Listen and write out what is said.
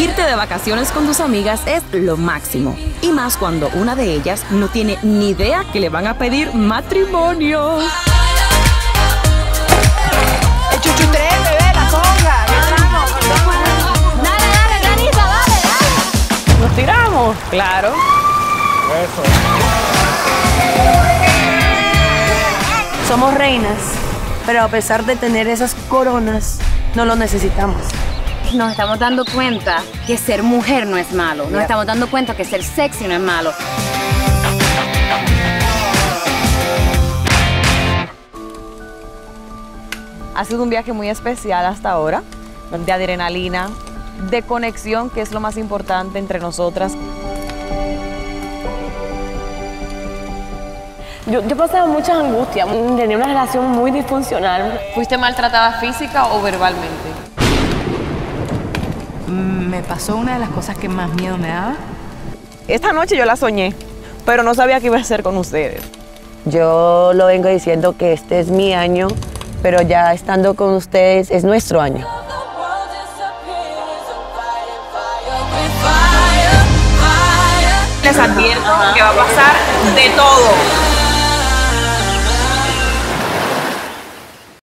Irte de vacaciones con tus amigas es lo máximo. Y más cuando una de ellas no tiene ni idea que le van a pedir matrimonio. El bebé, la conga. Dale, dale, Granita, dale, dale. Nos tiramos. Claro. Somos reinas, pero a pesar de tener esas coronas, no lo necesitamos. Nos estamos dando cuenta que ser mujer no es malo. Nos estamos dando cuenta que ser sexy no es malo. Ha sido un viaje muy especial hasta ahora, de adrenalina, de conexión, que es lo más importante entre nosotras. Yo, yo pasaba muchas angustias, tenía una relación muy disfuncional. ¿Fuiste maltratada física o verbalmente? Me pasó una de las cosas que más miedo me daba. Esta noche yo la soñé, pero no sabía qué iba a hacer con ustedes. Yo lo vengo diciendo que este es mi año, pero ya estando con ustedes es nuestro año. Les advierto que va a pasar de todo.